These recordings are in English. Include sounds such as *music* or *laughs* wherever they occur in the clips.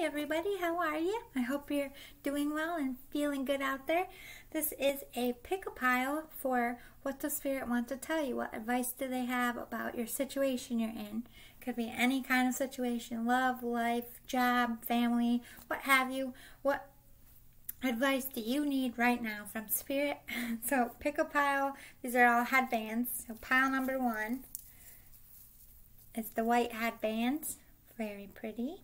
Everybody. How are you? I hope you're doing well and feeling good out there. This is a pick a pile for what the Spirit wants to tell you. What advice do they have about your situation you're in? Could be any kind of situation love, life, job, family, what have you. What advice do you need right now from Spirit? *laughs* so, pick a pile. These are all headbands. So, pile number one is the white headbands. Very pretty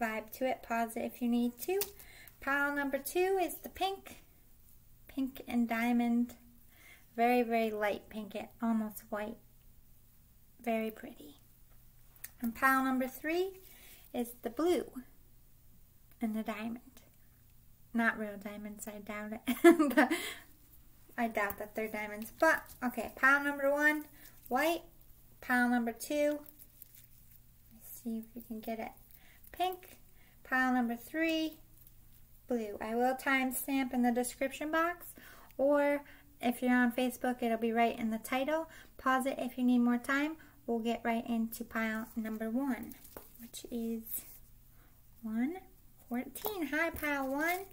vibe to it. Pause it if you need to. Pile number two is the pink. Pink and diamond. Very, very light pink, it almost white. Very pretty. And pile number three is the blue and the diamond. Not real diamonds, I doubt it. *laughs* I doubt that they're diamonds. But, okay, pile number one, white. Pile number two, see if you can get it pink. Pile number three, blue. I will timestamp in the description box, or if you're on Facebook, it'll be right in the title. Pause it if you need more time. We'll get right into pile number one, which is 114. Hi, pile one.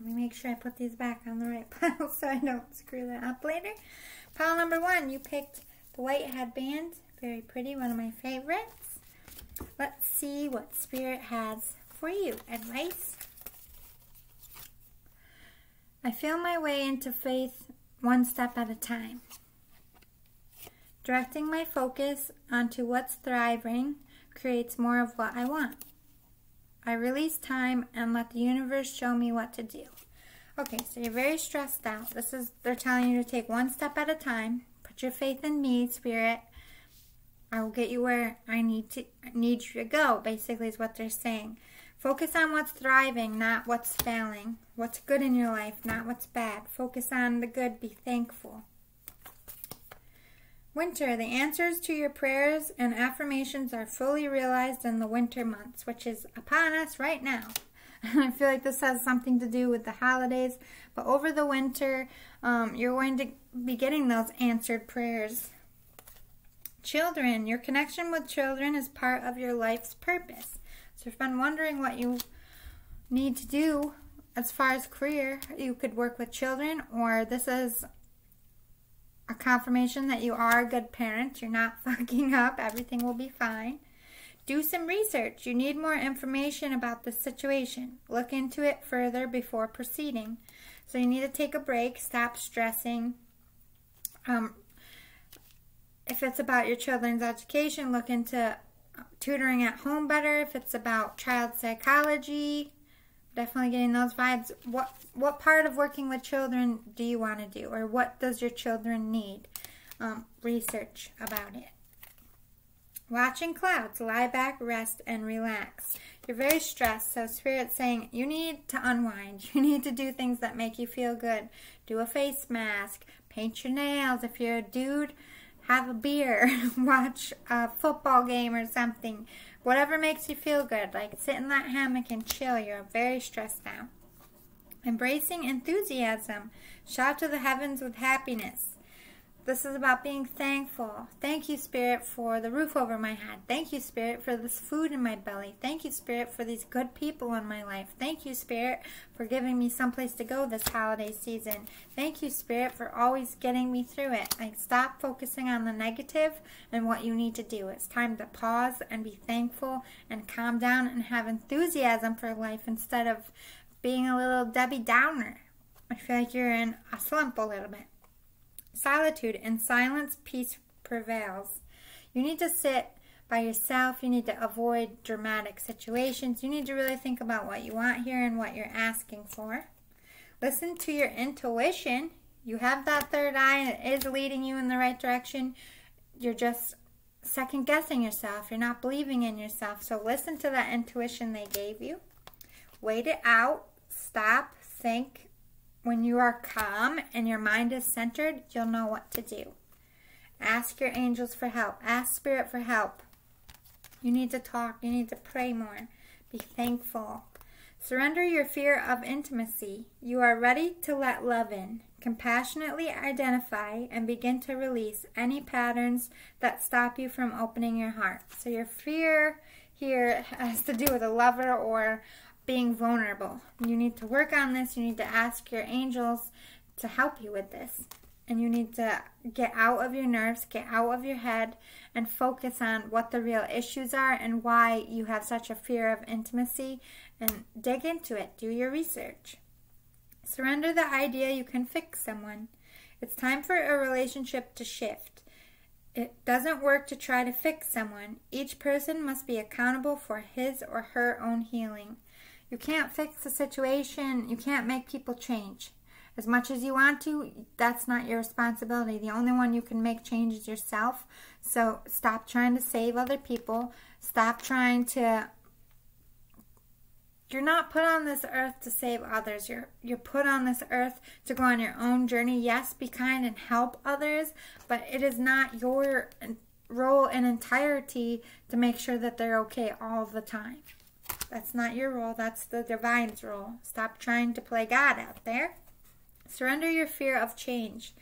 Let me make sure I put these back on the right *laughs* pile so I don't screw that up later. Pile number one, you picked the white headband. Very pretty, one of my favorites. Let's see what Spirit has for you. Advice? I feel my way into faith one step at a time. Directing my focus onto what's thriving creates more of what I want. I release time and let the universe show me what to do. Okay, so you're very stressed out. This is they're telling you to take one step at a time. Put your faith in me, spirit, I will get you where I need to need you to go, basically is what they're saying. Focus on what's thriving, not what's failing. What's good in your life, not what's bad. Focus on the good, be thankful. Winter, the answers to your prayers and affirmations are fully realized in the winter months, which is upon us right now. *laughs* I feel like this has something to do with the holidays, but over the winter, um, you're going to be getting those answered prayers Children, your connection with children is part of your life's purpose. So if you've been wondering what you need to do as far as career, you could work with children or this is a confirmation that you are a good parent. You're not *laughs* fucking up. Everything will be fine. Do some research. You need more information about the situation. Look into it further before proceeding. So you need to take a break, stop stressing, um, if it's about your children's education, look into tutoring at home better. If it's about child psychology, definitely getting those vibes. What what part of working with children do you want to do, or what does your children need? Um, research about it. Watching clouds, lie back, rest, and relax. You're very stressed, so Spirit's saying you need to unwind. *laughs* You need to do things that make you feel good. Do a face mask, paint your nails. If you're a dude, have a beer, *laughs* watch a football game or something. Whatever makes you feel good. Like sit in that hammock and chill. You're very stressed out. Embracing enthusiasm. Shout to the heavens with happiness. This is about being thankful. Thank you, Spirit, for the roof over my head. Thank you, Spirit, for this food in my belly. Thank you, Spirit, for these good people in my life. Thank you, Spirit, for giving me someplace to go this holiday season. Thank you, Spirit, for always getting me through it. Like, stop focusing on the negative and what you need to do. It's time to pause and be thankful and calm down and have enthusiasm for life instead of being a little Debbie Downer. I feel like you're in a slump a little bit solitude and silence, peace prevails. You need to sit by yourself. You need to avoid dramatic situations. You need to really think about what you want here and what you're asking for. Listen to your intuition. You have that third eye and it is leading you in the right direction. You're just second guessing yourself. You're not believing in yourself. So listen to that intuition they gave you. Wait it out. Stop. Think. When you are calm and your mind is centered, you'll know what to do. Ask your angels for help. Ask Spirit for help. You need to talk. You need to pray more. Be thankful. Surrender your fear of intimacy. You are ready to let love in. Compassionately identify and begin to release any patterns that stop you from opening your heart. So your fear here has to do with a lover or being vulnerable. You need to work on this. You need to ask your angels to help you with this. And you need to get out of your nerves, get out of your head, and focus on what the real issues are and why you have such a fear of intimacy and dig into it. Do your research. Surrender the idea you can fix someone. It's time for a relationship to shift. It doesn't work to try to fix someone. Each person must be accountable for his or her own healing. You can't fix the situation, you can't make people change. As much as you want to, that's not your responsibility. The only one you can make change is yourself. So stop trying to save other people. Stop trying to you're not put on this earth to save others. You're you're put on this earth to go on your own journey. Yes, be kind and help others, but it is not your role in entirety to make sure that they're okay all the time. That's not your role. That's the divine's role. Stop trying to play God out there. Surrender your fear of change.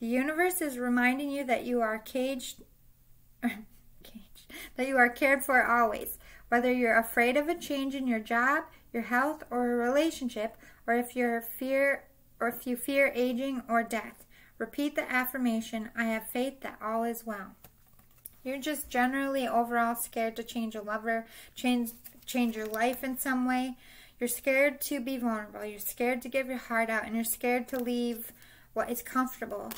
The universe is reminding you that you are caged, *laughs* caged that you are cared for always. Whether you're afraid of a change in your job, your health, or a relationship, or if you fear or if you fear aging or death, repeat the affirmation, I have faith that all is well. You're just generally overall scared to change a lover, change change your life in some way. You're scared to be vulnerable. You're scared to give your heart out and you're scared to leave what is comfortable.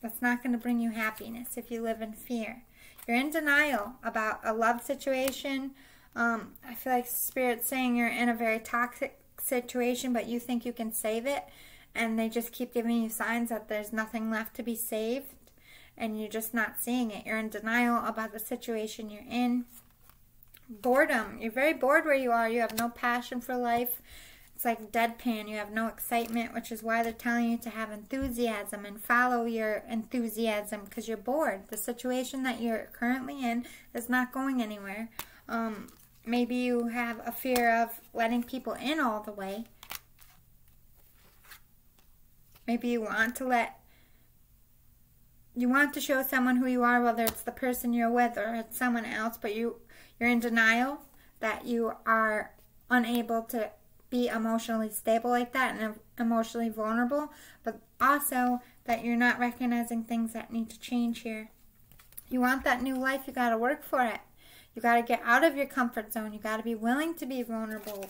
That's not going to bring you happiness if you live in fear. You're in denial about a love situation. Um, I feel like Spirit's saying you're in a very toxic situation, but you think you can save it. And they just keep giving you signs that there's nothing left to be saved. And you're just not seeing it. You're in denial about the situation you're in. Boredom. You're very bored where you are. You have no passion for life. It's like deadpan. You have no excitement, which is why they're telling you to have enthusiasm and follow your enthusiasm because you're bored. The situation that you're currently in is not going anywhere. Um, maybe you have a fear of letting people in all the way. Maybe you want to let you want to show someone who you are, whether it's the person you're with or it's someone else, but you you're in denial that you are unable to be emotionally stable like that and emotionally vulnerable, but also that you're not recognizing things that need to change here. You want that new life, you got to work for it. You got to get out of your comfort zone. You got to be willing to be vulnerable.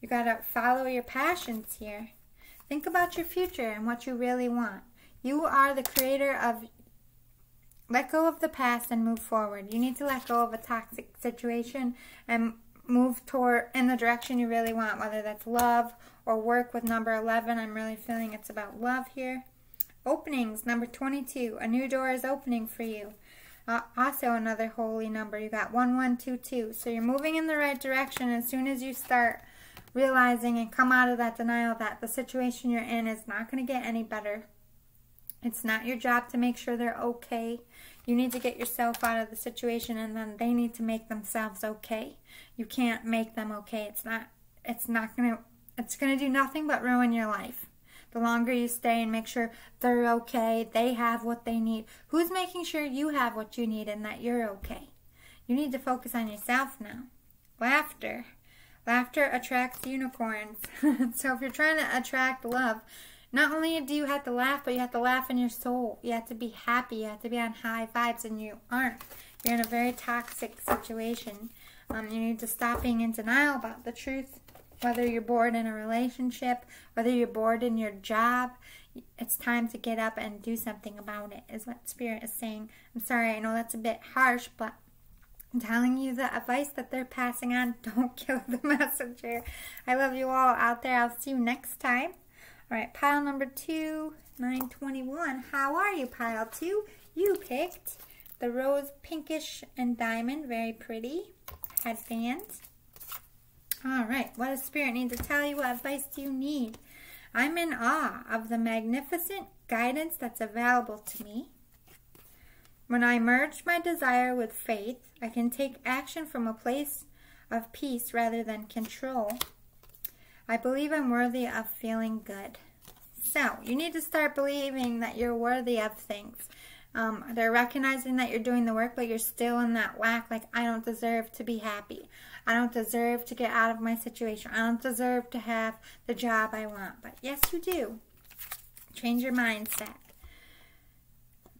You got to follow your passions here. Think about your future and what you really want. You are the creator of let go of the past and move forward. You need to let go of a toxic situation and move toward in the direction you really want, whether that's love or work with number 11. I'm really feeling it's about love here. Openings, number 22. A new door is opening for you. Uh, also another holy number. You got 1122. So you're moving in the right direction as soon as you start realizing and come out of that denial that the situation you're in is not going to get any better. It's not your job to make sure they're okay. You need to get yourself out of the situation and then they need to make themselves okay. You can't make them okay. It's not it's not going to it's going to do nothing but ruin your life. The longer you stay and make sure they're okay, they have what they need. Who's making sure you have what you need and that you're okay? You need to focus on yourself now. Laughter. Laughter attracts unicorns. *laughs* so if you're trying to attract love, not only do you have to laugh, but you have to laugh in your soul. You have to be happy. You have to be on high vibes, and you aren't. You're in a very toxic situation. Um, you need to stop being in denial about the truth. Whether you're bored in a relationship, whether you're bored in your job, it's time to get up and do something about it, is what Spirit is saying. I'm sorry, I know that's a bit harsh, but I'm telling you the advice that they're passing on. *laughs* Don't kill the messenger. I love you all out there. I'll see you next time. All right, pile number two, 921. How are you, pile two? You picked the rose pinkish and diamond, very pretty headband. All right, what does Spirit need to tell you? What advice do you need? I'm in awe of the magnificent guidance that's available to me. When I merge my desire with faith, I can take action from a place of peace rather than control. I believe I'm worthy of feeling good. So, you need to start believing that you're worthy of things. Um, they're recognizing that you're doing the work, but you're still in that lack. Like, I don't deserve to be happy. I don't deserve to get out of my situation. I don't deserve to have the job I want. But yes, you do. Change your mindset.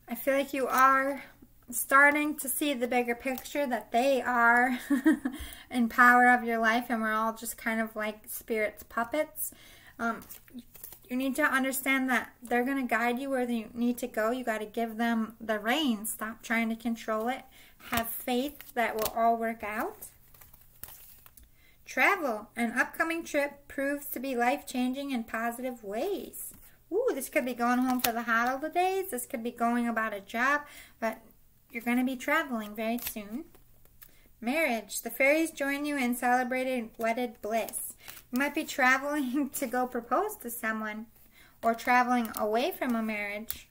I feel like you are starting to see the bigger picture that they are *laughs* in power of your life and we're all just kind of like spirit's puppets. Um, you need to understand that they're going to guide you where you need to go. You got to give them the reins. Stop trying to control it. Have faith that will all work out. Travel. An upcoming trip proves to be life-changing in positive ways. Ooh, this could be going home for the holidays. This could be going about a job, but you're going to be traveling very soon. Marriage. The fairies join you in celebrating wedded bliss. You might be traveling *laughs* to go propose to someone or traveling away from a marriage.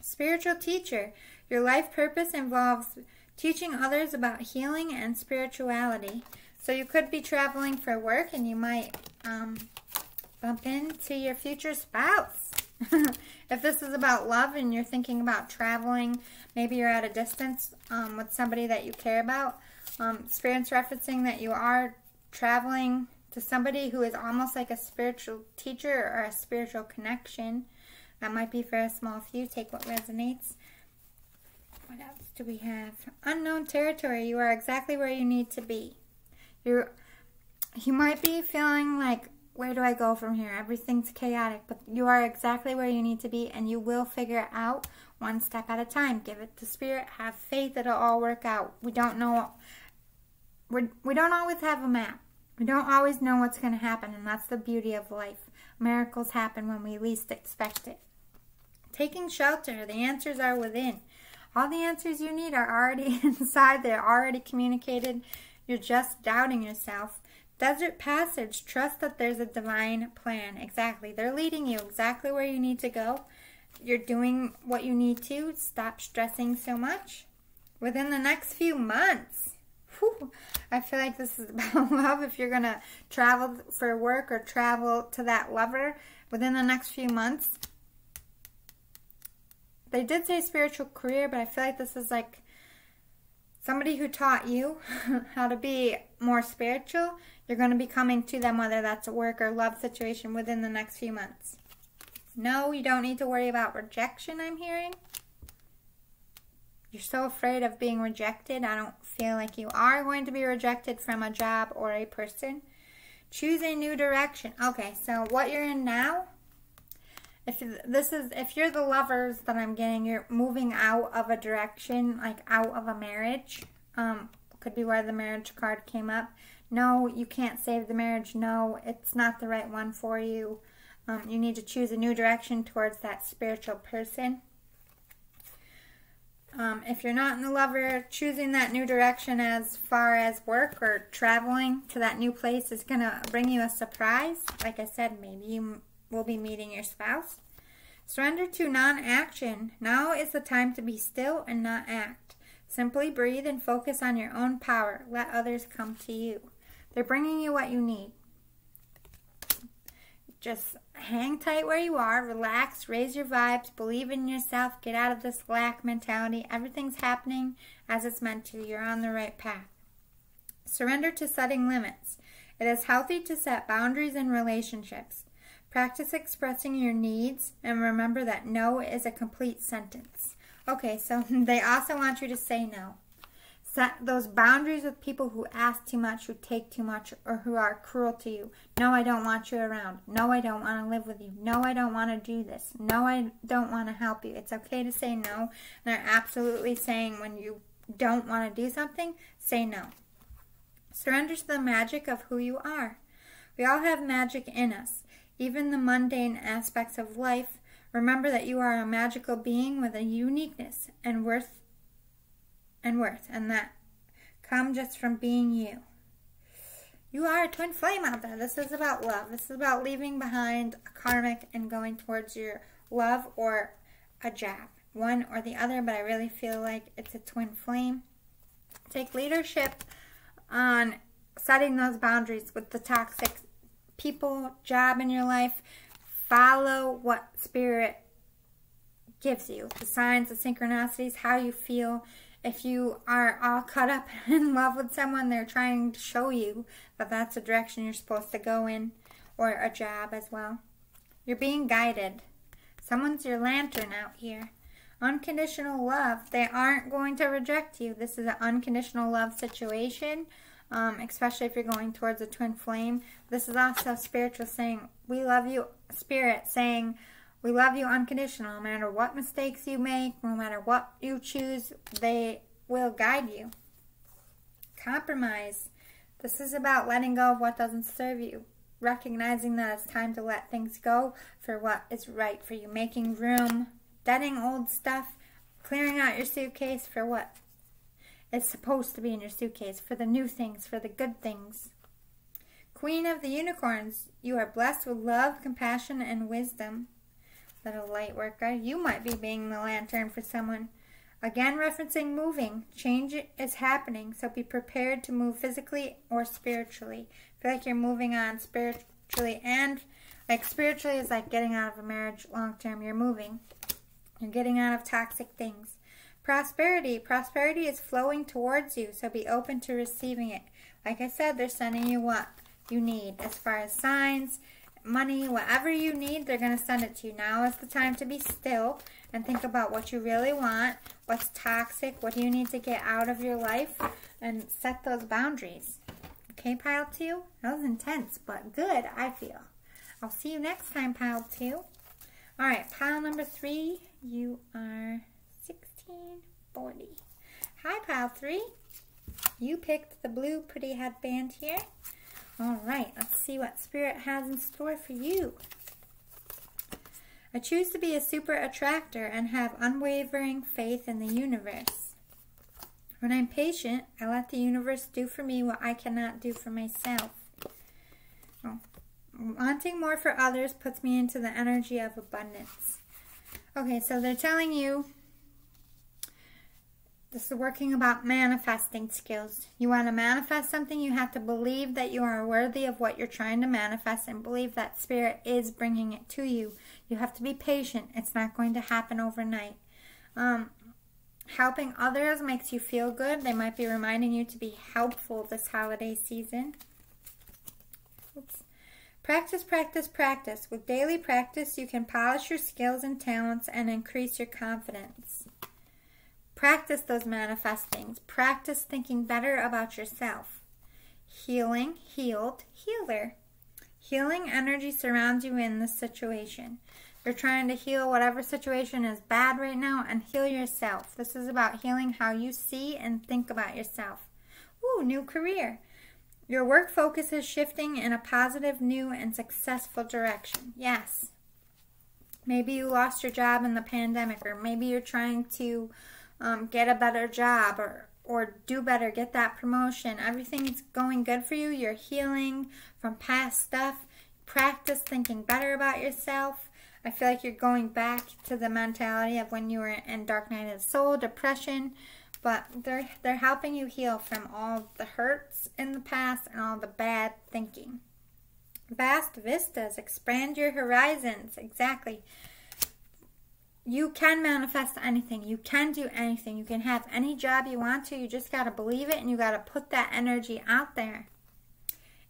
Spiritual teacher. Your life purpose involves teaching others about healing and spirituality. So you could be traveling for work and you might um, bump into your future spouse. *laughs* if this is about love and you're thinking about traveling, maybe you're at a distance um, with somebody that you care about, um, Spirit's referencing that you are traveling to somebody who is almost like a spiritual teacher or a spiritual connection. That might be for a small few. Take what resonates. What else do we have? Unknown territory. You are exactly where you need to be. You you might be feeling like where do I go from here? Everything's chaotic, but you are exactly where you need to be and you will figure it out one step at a time. Give it to spirit. Have faith it'll all work out. We don't know we're, we don't always have a map. We don't always know what's going to happen, and that's the beauty of life. Miracles happen when we least expect it. Taking shelter, the answers are within. All the answers you need are already *laughs* inside. They're already communicated. You're just doubting yourself. Desert Passage, trust that there's a divine plan. Exactly. They're leading you exactly where you need to go. You're doing what you need to. Stop stressing so much. Within the next few months, whew, I feel like this is *laughs* about love. If you're going to travel for work or travel to that lover within the next few months, they did say spiritual career, but I feel like this is like somebody who taught you *laughs* how to be more spiritual you're going to be coming to them, whether that's a work or love situation, within the next few months. No, you don't need to worry about rejection, I'm hearing. You're so afraid of being rejected. I don't feel like you are going to be rejected from a job or a person. Choose a new direction. Okay, so what you're in now, if this is if you're the lovers that I'm getting, you're moving out of a direction, like out of a marriage. Um, could be where the marriage card came up no, you can't save the marriage. No, it's not the right one for you. Um, you need to choose a new direction towards that spiritual person. Um, if you're not in the lover, choosing that new direction as far as work or traveling to that new place is going to bring you a surprise. Like I said, maybe you will be meeting your spouse. Surrender to non-action. Now is the time to be still and not act. Simply breathe and focus on your own power. Let others come to you. They're bringing you what you need. Just hang tight where you are, relax, raise your vibes, believe in yourself, get out of this lack mentality. Everything's happening as it's meant to. You're on the right path. Surrender to setting limits. It is healthy to set boundaries in relationships. Practice expressing your needs and remember that no is a complete sentence. Okay, so *laughs* they also want you to say no set those boundaries with people who ask too much, who take too much, or who are cruel to you. No, I don't want you around. No, I don't want to live with you. No, I don't want to do this. No, I don't want to help you. It's okay to say no. They're absolutely saying when you don't want to do something, say no. Surrender to the magic of who you are. We all have magic in us, even the mundane aspects of life. Remember that you are a magical being with a uniqueness and worth and worth, and that come just from being you. You are a twin flame out there. This is about love. This is about leaving behind a karmic and going towards your love or a job. One or the other, but I really feel like it's a twin flame. Take leadership on setting those boundaries with the toxic people, job in your life. Follow what spirit gives you. The signs, the synchronicities, how you feel. If you are all caught up *laughs* in love with someone, they're trying to show you that that's the direction you're supposed to go in, or a job as well. You're being guided. Someone's your lantern out here. Unconditional love. They aren't going to reject you. This is an unconditional love situation, um, especially if you're going towards a twin flame. This is also spiritual saying, We love you, spirit saying, We love you unconditional. No matter what mistakes you make, no matter what you choose, they will guide you. Compromise. This is about letting go of what doesn't serve you recognizing that it's time to let things go for what is right for you, making room, deading old stuff, clearing out your suitcase for what is supposed to be in your suitcase, for the new things, for the good things. Queen of the Unicorns, you are blessed with love, compassion, and wisdom. Little light worker, you might be being the lantern for someone. Again, referencing moving. Change is happening, so be prepared to move physically or spiritually. Feel like you're moving on spiritually and like spiritually is like getting out of a marriage long term. You're moving. You're getting out of toxic things. Prosperity. Prosperity is flowing towards you, so be open to receiving it. Like I said, they're sending you what you need as far as signs, money, whatever you need, they're going to send it to you. Now is the time to be still and think about what you really want, what's toxic, what do you need to get out of your life, and set those boundaries. Okay, pile two? That was intense, but good, I feel. I'll see you next time, pile two. All right, pile number three, you are 1640. Hi, pile three. You picked the blue pretty headband here. All right, let's see what Spirit has in store for you. I choose to be a super attractor and have unwavering faith in the universe. When I'm patient, I let the universe do for me what I cannot do for myself. Oh. Wanting more for others puts me into the energy of abundance. Okay, so they're telling you this is working about manifesting skills. You want to manifest something, you have to believe that you are worthy of what you're trying to manifest and believe that spirit is bringing it to you. You have to be patient. It's not going to happen overnight. Um, helping others makes you feel good. They might be reminding you to be helpful this holiday season. Oops. Practice, practice, practice. With daily practice, you can polish your skills and talents and increase your confidence. Practice those manifestings. Practice thinking better about yourself. Healing, healed, healer. Healing energy surrounds you in this situation. You're trying to heal whatever situation is bad right now and heal yourself. This is about healing how you see and think about yourself. Ooh, new career. Your work focus is shifting in a positive, new, and successful direction. Yes. Maybe you lost your job in the pandemic, or maybe you're trying to um, get a better job or or do better, get that promotion. Everything's going good for you. You're healing from past stuff. Practice thinking better about yourself. I feel like you're going back to the mentality of when you were in dark night of the soul, depression, but they're they're helping you heal from all the hurts in the past and all the bad thinking. Vast vistas, expand your horizons. Exactly you can manifest anything. You can do anything. You can have any job you want to. You just got to believe it and you got to put that energy out there.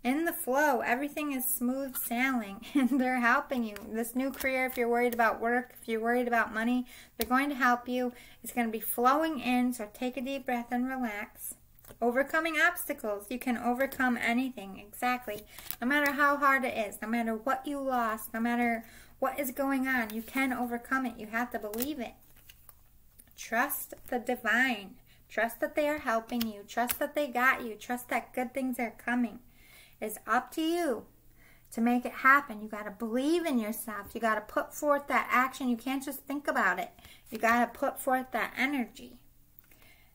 In the flow, everything is smooth sailing *laughs* and they're helping you. This new career, if you're worried about work, if you're worried about money, they're going to help you. It's going to be flowing in, so take a deep breath and relax. Overcoming obstacles. You can overcome anything, exactly. No matter how hard it is, no matter what you lost, no matter what is going on. You can overcome it. You have to believe it. Trust the divine. Trust that they are helping you. Trust that they got you. Trust that good things are coming. It's up to you to make it happen. You got to believe in yourself. You got to put forth that action. You can't just think about it. You got to put forth that energy.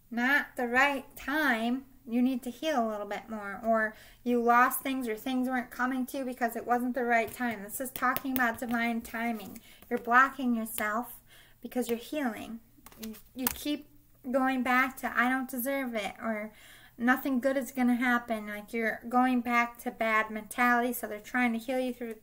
Not the right time you need to heal a little bit more or you lost things or things weren't coming to you because it wasn't the right time. This is talking about divine timing. You're blocking yourself because you're healing. You, you keep going back to I don't deserve it or nothing good is going to happen. Like you're going back to bad mentality so they're trying to heal you through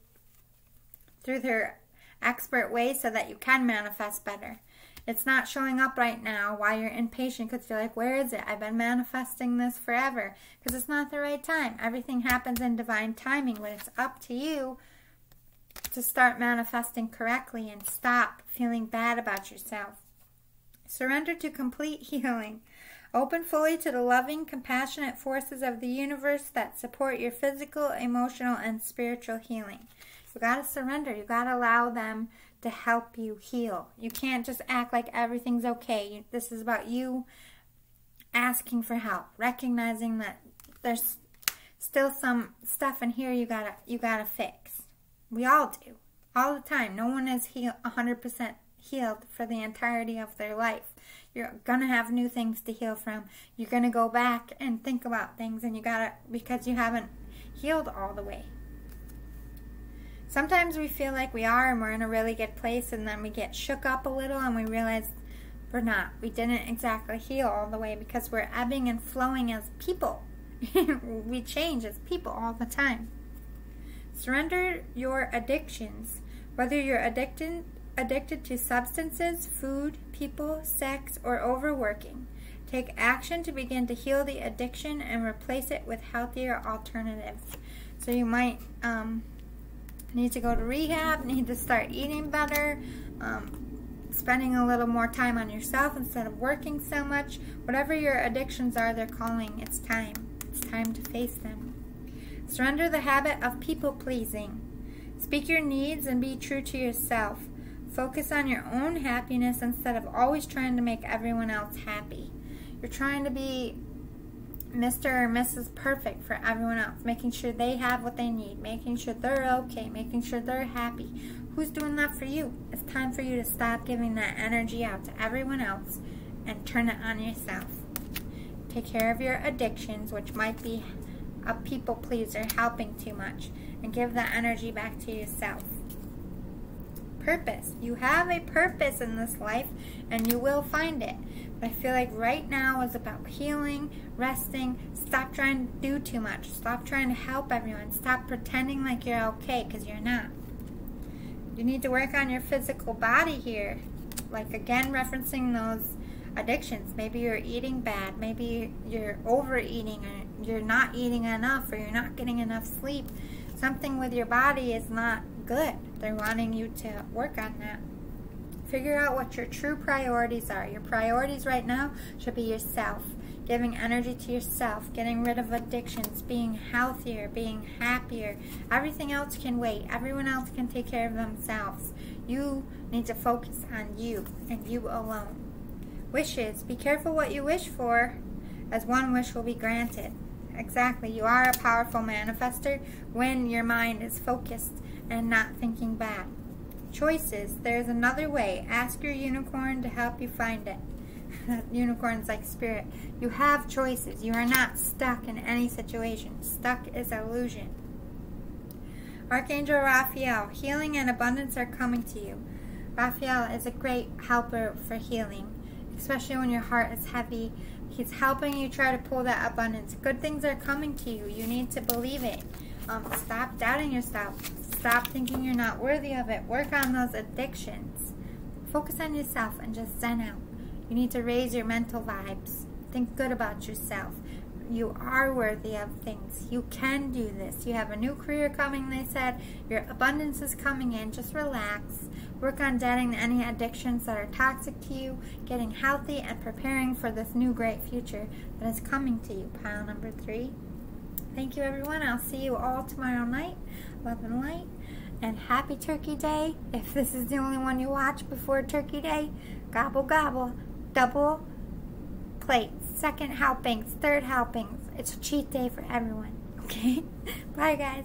through their expert way so that you can manifest better. It's not showing up right now. Why you're impatient because you're like where is it? I've been manifesting this forever. Because it's not the right time. Everything happens in divine timing. But it's up to you to start manifesting correctly and stop feeling bad about yourself. Surrender to complete *laughs* healing. Open fully to the loving, compassionate forces of the universe that support your physical, emotional, and spiritual healing. You got to surrender. You got to allow them to help you heal. You can't just act like everything's okay. This is about you asking for help, recognizing that there's still some stuff in here you got to you got to fix. We all do. All the time. No one is heal 100% healed for the entirety of their life. You're to have new things to heal from. You're to go back and think about things and you got to because you haven't healed all the way. Sometimes we feel like we are and we're in a really good place and then we get shook up a little and we realize we're not. We didn't exactly heal all the way because we're ebbing and flowing as people. *laughs* we change as people all the time. Surrender your addictions, whether you're addicted addicted to substances, food, people, sex, or overworking. Take action to begin to heal the addiction and replace it with healthier alternatives. So you might um, need to go to rehab, need to start eating better, um, spending a little more time on yourself instead of working so much. Whatever your addictions are, they're calling. It's time. It's time to face them. Surrender the habit of people pleasing. Speak your needs and be true to yourself. Focus on your own happiness instead of always trying to make everyone else happy. You're trying to be Mr. or Mrs. Perfect for everyone else, making sure they have what they need, making sure they're okay, making sure they're happy. Who's doing that for you? It's time for you to stop giving that energy out to everyone else and turn it on yourself. Take care of your addictions, which might be a people pleaser helping too much, and give that energy back to yourself. Purpose. You have a purpose in this life, and you will find it. But I feel like right now is about healing, resting. Stop trying to do too much. Stop trying to help everyone. Stop pretending like you're okay because you're not. You need to work on your physical body here. Like again, referencing those addictions. Maybe you're eating bad. Maybe you're overeating or you're not eating enough or you're not getting enough sleep. Something with your body is not good. They're wanting you to work on that. Figure out what your true priorities are. Your priorities right now should be yourself, giving energy to yourself, getting rid of addictions, being healthier, being happier. Everything else can wait. Everyone else can take care of themselves. You need to focus on you and you alone. Wishes. Be careful what you wish for, as one wish will be granted. Exactly. You are a powerful manifester when your mind is focused and not thinking bad. Choices. There's another way. Ask your unicorn to help you find it. *laughs* Unicorn's like spirit. You have choices. You are not stuck in any situation. Stuck is illusion. Archangel Raphael, healing and abundance are coming to you. Raphael is a great helper for healing, especially when your heart is heavy. He's helping you try to pull that abundance. Good things are coming to you. You need to believe it. Um, stop doubting yourself. Stop thinking you're not worthy of it. Work on those addictions. Focus on yourself and just zen out. You need to raise your mental vibes. Think good about yourself. You are worthy of things. You can do this. You have a new career coming, they said. Your abundance is coming in. Just relax. Work on deading any addictions that are toxic to you, getting healthy, and preparing for this new great future that is coming to you. Pile number three. Thank you, everyone. I'll see you all tomorrow night. Love and light. And happy Turkey Day. If this is the only one you watch before Turkey Day, gobble gobble. Double plates, second helpings, third helpings. It's a cheat day for everyone. *laughs* Okay? Bye, guys.